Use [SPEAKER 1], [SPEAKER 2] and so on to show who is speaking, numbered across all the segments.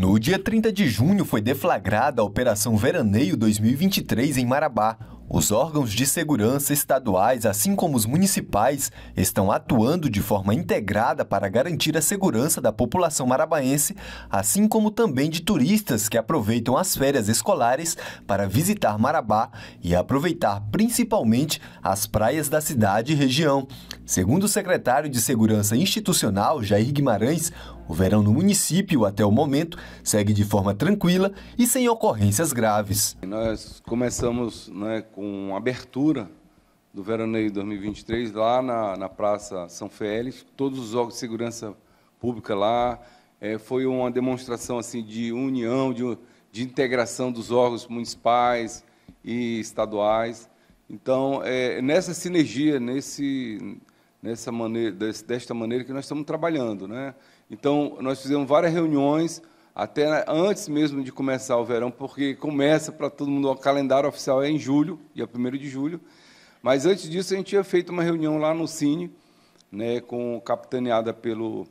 [SPEAKER 1] No dia 30 de junho foi deflagrada a Operação Veraneio 2023 em Marabá. Os órgãos de segurança estaduais, assim como os municipais, estão atuando de forma integrada para garantir a segurança da população marabaense, assim como também de turistas que aproveitam as férias escolares para visitar Marabá e aproveitar principalmente as praias da cidade e região. Segundo o secretário de Segurança Institucional, Jair Guimarães, o verão no município, até o momento, segue de forma tranquila e sem ocorrências graves.
[SPEAKER 2] Nós começamos né, com abertura do Veraneio 2023 lá na, na Praça São Félix, todos os órgãos de segurança pública lá. É, foi uma demonstração assim de união, de, de integração dos órgãos municipais e estaduais. Então, é, nessa sinergia, nesse, nessa maneira, desta maneira que nós estamos trabalhando. Né? Então, nós fizemos várias reuniões, até antes mesmo de começar o verão, porque começa para todo mundo, o calendário oficial é em julho, dia 1 de julho, mas antes disso a gente tinha feito uma reunião lá no Cine, né, com, capitaneada pelo,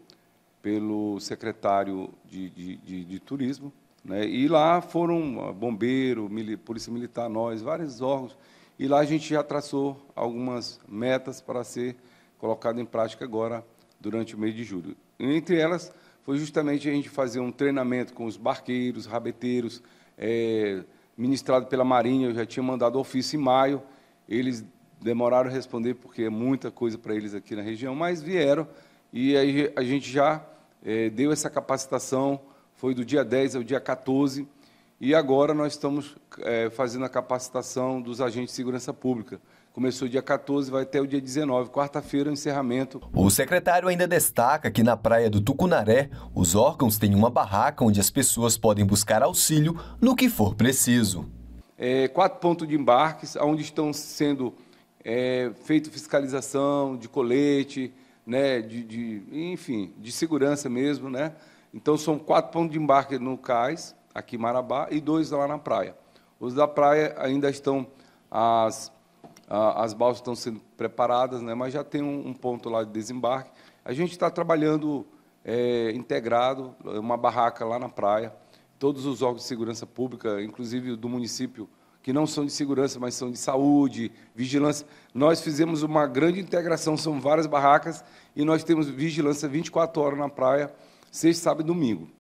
[SPEAKER 2] pelo secretário de, de, de, de Turismo, né, e lá foram bombeiro, polícia militar, nós, vários órgãos, e lá a gente já traçou algumas metas para ser colocado em prática agora durante o mês de julho. Entre elas, foi justamente a gente fazer um treinamento com os barqueiros, rabeteiros, é, ministrado pela Marinha, eu já tinha mandado ofício em maio, eles demoraram a responder porque é muita coisa para eles aqui na região, mas vieram e aí a gente já é, deu essa capacitação, foi do dia 10 ao dia 14, e agora nós estamos é, fazendo a capacitação dos agentes de segurança pública. Começou dia 14, vai até o dia 19, quarta-feira, o encerramento.
[SPEAKER 1] O secretário ainda destaca que na praia do Tucunaré, os órgãos têm uma barraca onde as pessoas podem buscar auxílio no que for preciso.
[SPEAKER 2] É, quatro pontos de embarques, onde estão sendo é, feita fiscalização de colete, né, de, de, enfim, de segurança mesmo. Né? Então, são quatro pontos de embarque no cais, aqui em Marabá, e dois lá na praia. Os da praia ainda estão as, as balsas estão sendo preparadas, né, mas já tem um, ponto lá de desembarque. A gente está trabalhando é, integrado, uma barraca lá na praia, todos os órgãos de segurança pública, inclusive do município, que não são de segurança, mas são de saúde, vigilância. Nós fizemos uma grande integração, são várias barracas, e nós temos vigilância 24 horas na praia, sexta, sábado e domingo.